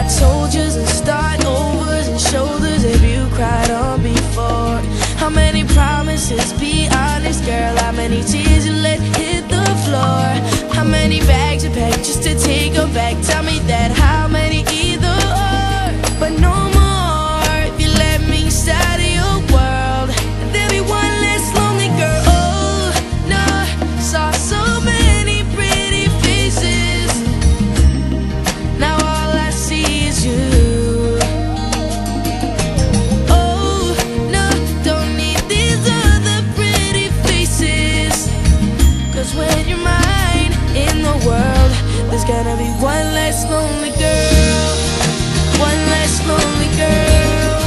I told you when you're mine in the world. There's gonna be one less lonely girl, one less lonely girl,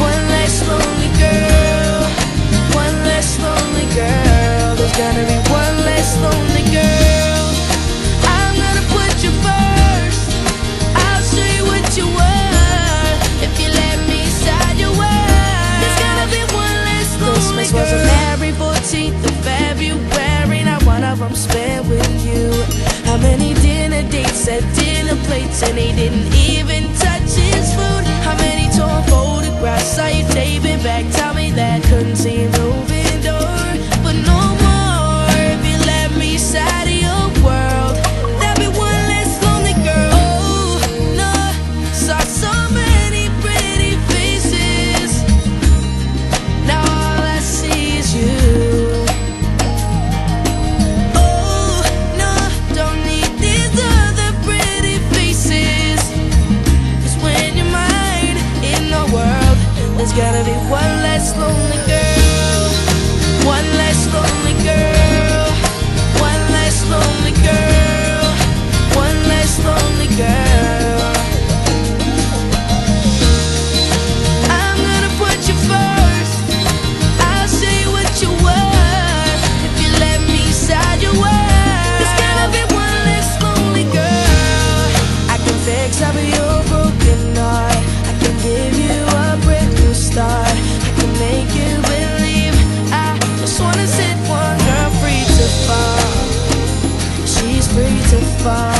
one less lonely girl, one less lonely girl. There's gonna be one less lonely. hour I'm spent with you. How many dinner dates at dinner plates And they didn't even touch his food? How many toys faz.